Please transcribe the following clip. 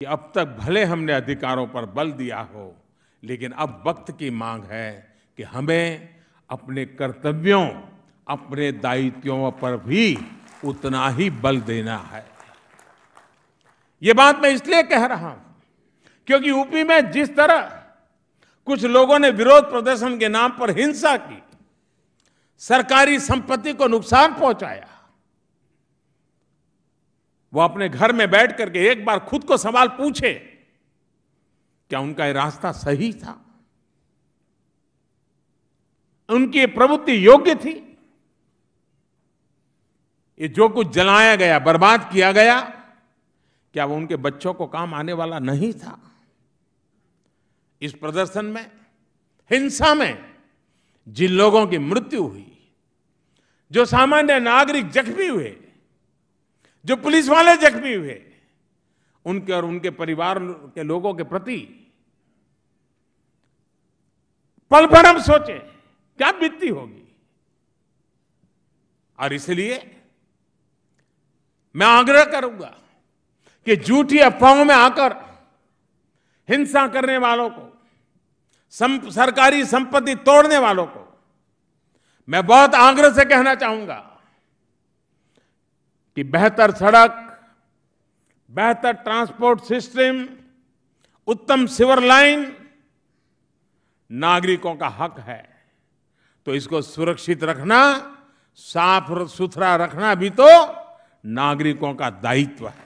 कि अब तक भले हमने अधिकारों पर बल दिया हो, लेकिन अब वक्त की मांग है कि हमें अपने कर्तव्यों, अपने दायित्वों पर भी उतना ही बल देना है। ये बात मैं इसलिए कह रहा हूँ क्योंकि यूपी में जिस तरह कुछ लोगों ने विरोध प्रदर्शन के नाम पर हिंसा की, सरकारी संपत्ति को नुकसान पहुँचाया वो अपने घर में बैठ करके एक बार खुद को सवाल पूछे, क्या उनका ये रास्ता सही था? उनकी प्रवृत्ति योग्य थी? ये जो कुछ जलाया गया, बर्बाद किया गया, क्या वो उनके बच्चों को काम आने वाला नहीं था? इस प्रदर्शन में, हिंसा में जिन लोगों की मृत्यु हुई, जो सामान्य नागरिक जख्मी हुए जो पुलिस वाले जख्मी हुए उनके और उनके परिवार के लोगों के प्रति पल भर हम सोचे क्या बीतती होगी? और इसलिए मैं आग्रह करूँगा कि झूठी अफवाहों में आकर हिंसा करने वालों को सम, सरकारी संपत्ति तोड़ने वालों को मैं बहुत आग्रह से कहना चाहूँगा कि बेहतर सड़क, बेहतर ट्रांसपोर्ट सिस्टम, उत्तम सिवर लाइन नागरिकों का हक है। तो इसको सुरक्षित रखना, साफ़ सुथरा रखना भी तो नागरिकों का दायित्व है।